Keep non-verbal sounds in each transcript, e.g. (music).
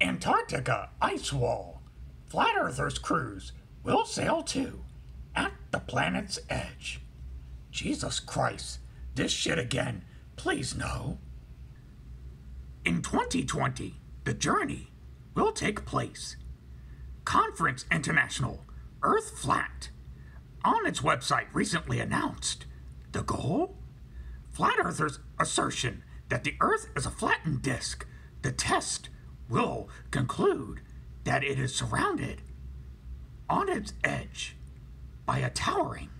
Antarctica ice wall. Flat Earthers cruise will sail to at the planet's edge. Jesus Christ, this shit again. Please no. In 2020, the journey will take place. Conference International Earth Flat on its website recently announced the goal? Flat Earthers' assertion that the Earth is a flattened disk. The test will conclude that it is surrounded on its edge by a towering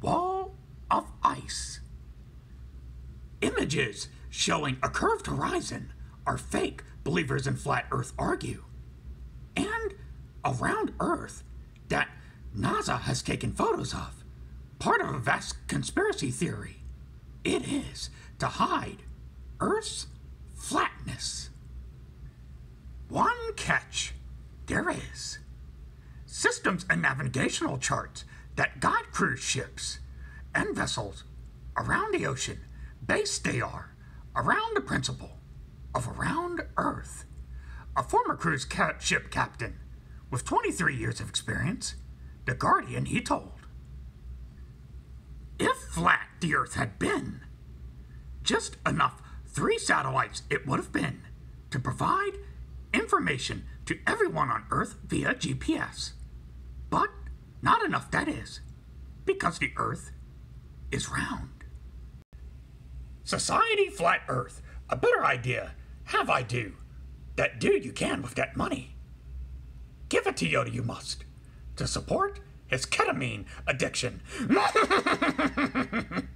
wall of ice. Images showing a curved horizon are fake, believers in flat Earth argue. And around Earth that NASA has taken photos of, part of a vast conspiracy theory. It is to hide Earth's flatness. Catch there is systems and navigational charts that guide cruise ships and vessels around the ocean based they are around the principle of around Earth. A former cruise ca- ship captain with 23 years of experience, The Guardian, he told. If flat the Earth had been, just enough three satellites it would have been to provide information to everyone on Earth via GPS. But not enough, that is, because the Earth is round. Society Flat Earth, a better idea. Have I do. That do you can with that money. Give it to Yoda, you must, to support his ketamine addiction. (laughs)